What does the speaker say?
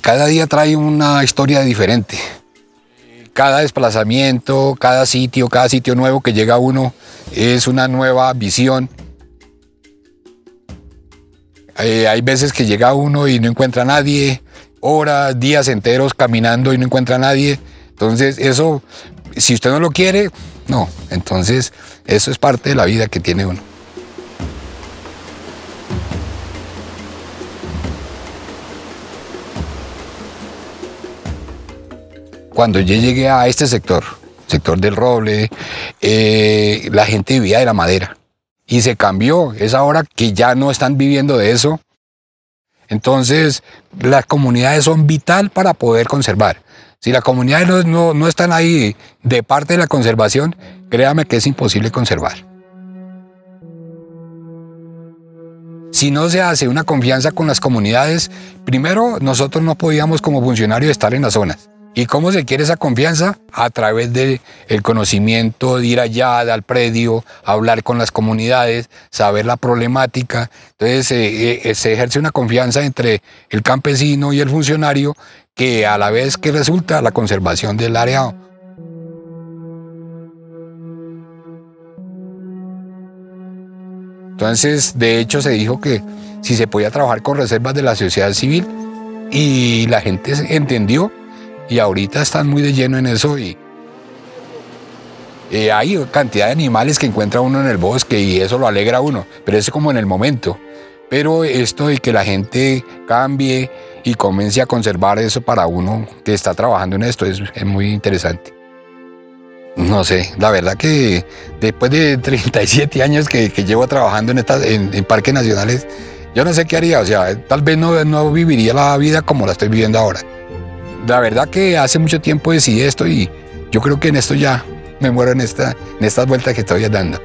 cada día trae una historia diferente. Cada desplazamiento, cada sitio, cada sitio nuevo que llega uno es una nueva visión. Eh, hay veces que llega uno y no encuentra a nadie, horas, días enteros caminando y no encuentra a nadie. Entonces eso, si usted no lo quiere, no. Entonces eso es parte de la vida que tiene uno. Cuando yo llegué a este sector, sector del roble, eh, la gente vivía de la madera y se cambió. Es ahora que ya no están viviendo de eso. Entonces, las comunidades son vital para poder conservar. Si las comunidades no, no están ahí de parte de la conservación, créame que es imposible conservar. Si no se hace una confianza con las comunidades, primero nosotros no podíamos como funcionarios estar en las zonas. ¿Y cómo se quiere esa confianza? A través del el conocimiento, de ir allá al predio, hablar con las comunidades, saber la problemática. Entonces eh, eh, se ejerce una confianza entre el campesino y el funcionario que a la vez que resulta la conservación del área. Entonces, de hecho, se dijo que si se podía trabajar con reservas de la sociedad civil y la gente entendió y ahorita están muy de lleno en eso y hay cantidad de animales que encuentra uno en el bosque y eso lo alegra a uno, pero es como en el momento. Pero esto de que la gente cambie y comience a conservar eso para uno que está trabajando en esto es, muy interesante. No sé, la verdad que después de 37 años que, llevo trabajando en, estas, en, parques nacionales, yo no sé qué haría, o sea, tal vez no, no viviría la vida como la estoy viviendo ahora la verdad que hace mucho tiempo decidí esto y yo creo que en esto ya me muero en, esta, en estas vueltas que estoy dando.